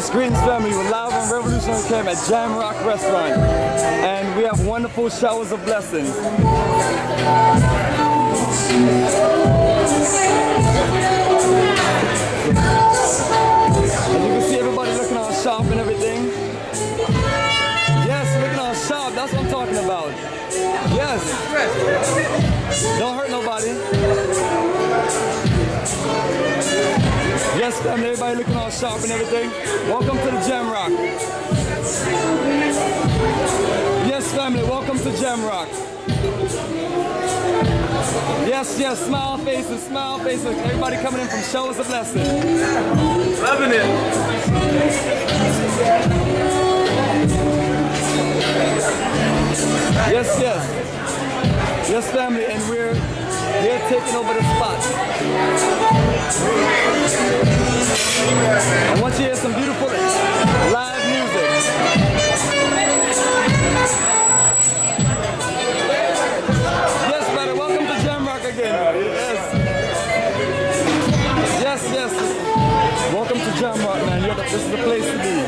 Yes, greetings family. We're live on Revolutionary Camp at Jamrock Restaurant. And we have wonderful showers of blessings. And you can see everybody looking all sharp and everything. Yes, looking all sharp. That's what I'm talking about. Yes. Don't hurt nobody. Yes, family, everybody looking all sharp and everything. Welcome to the Jamrock. Yes, family, welcome to Jamrock. Yes, yes, smile faces, smile faces. Everybody coming in from shows of blessing. Loving it. Yes, yes. Yes, family, and we're here taking over the spot. I want you to hear some beautiful live music. Yes, brother, welcome to Jam again. Yes. Yes, yes. Welcome to Jam man. This is the place to be.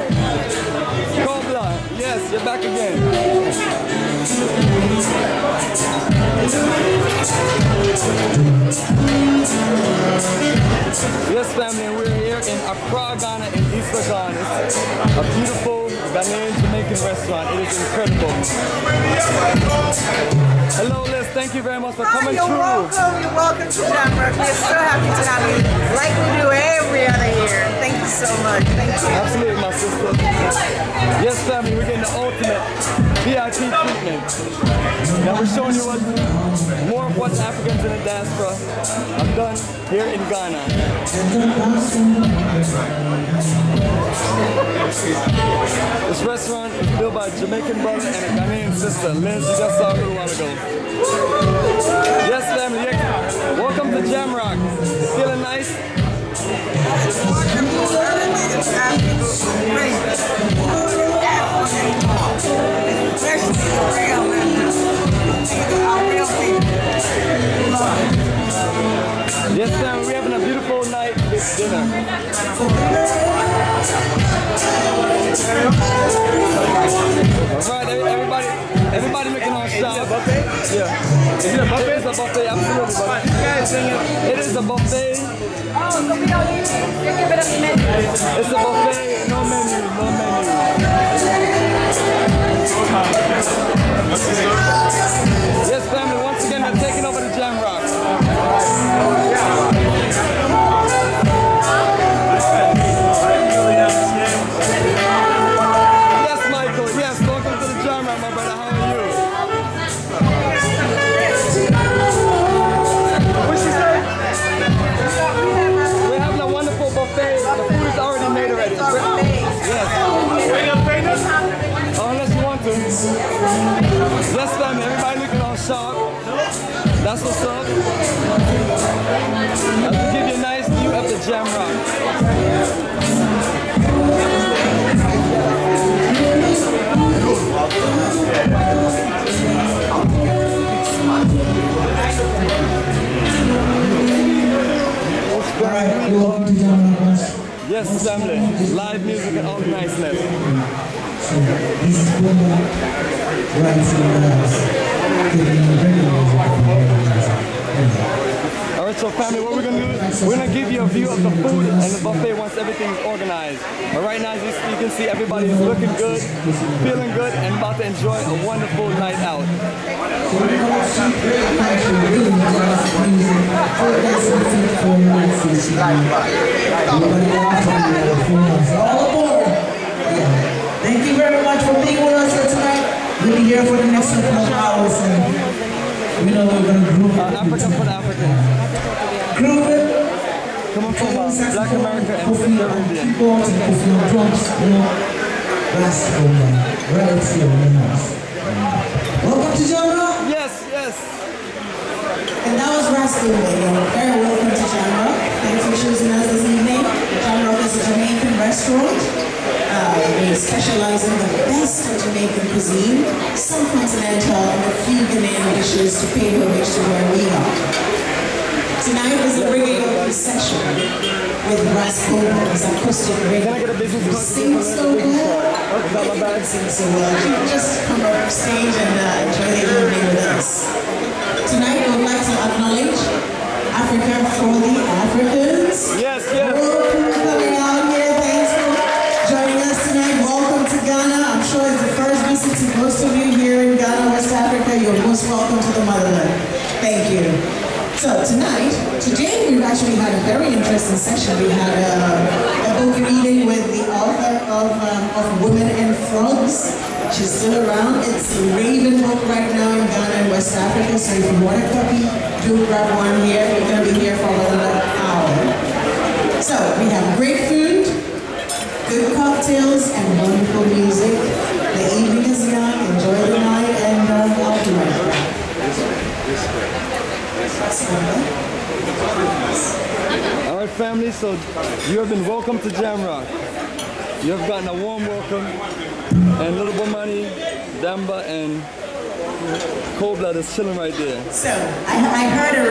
Cobla, yes, you're back again. Yes, family, we're here in Accra, Ghana, in East Legon. It's a beautiful Ghanaian Jamaican restaurant. It is incredible. Hello, Liz. Thank you very much for Hi, coming you're through. welcome. You're welcome to Jamrock. We're so happy to have you, like we do every other year. Thank you so much. Thank you. Absolutely, my sister. Yes, family, we're getting the ultimate VIP treatment. Now we're showing you what more of what Africans in the diaspora have done here in Ghana. This restaurant is built by a Jamaican brother and a Ghanaian sister. Liz, you just saw a little while ago. Yes, family. Welcome to Jamrock. Feeling nice? Dinner. All right, everybody, everybody looking on shop. Is a buffet? Yeah. Is it a buffet? It is a buffet, absolutely. Come you it is a buffet. Oh, so we don't need to give it a minute. It's a buffet. No menu. No menu. Yes, Yes. Oh, unless you want to. Yes, family. Everybody looking all sharp. That's what's up. I'll give you a nice view of the Jamrock. Yes, family. Live music and all niceness. So, is family, what we're gonna do, we're gonna give you a view of the food and the buffet once everything's organized. But right now, as you, you can see, everybody is looking good, feeling good, and about to enjoy a wonderful night out. Next hours and groove Uh. African for the from uh, Black America keyboards and hopefully drums, you know. That's the one. Right here in the house. Welcome to Jamrock. Yes, yes. And that was Rascal Radio. Very welcome to Jamrock. Thanks for choosing us this evening. Jamrock is a Jamaican restaurant. Uh, we specialize in the cuisine, some continental, and a few Ghanaian dishes to pay homage to where we are. Tonight is the bringing of the session with Ras Coleman, his acoustic radio. Can I get a business You sing so good. My You bag? sing so well. You can just come up stage and uh, enjoy the evening with us. Tonight, I would like to acknowledge Africa for So tonight, today we've actually had a very interesting session. We had uh, a book reading with the author of, um, of Women and Frogs. She's still around. It's a Raven book right now in Ghana and West Africa. So if you want a copy, do grab one here. We're going to be here for another hour. So we have great food, good cocktails, and wonderful music. The evening is young. Enjoy the night, and uh, I'll be right back. All So you have been welcome to Jamrock. You have gotten a warm welcome, and Little Bomani, Damba, and Cold Blood is chilling right there. So I, I heard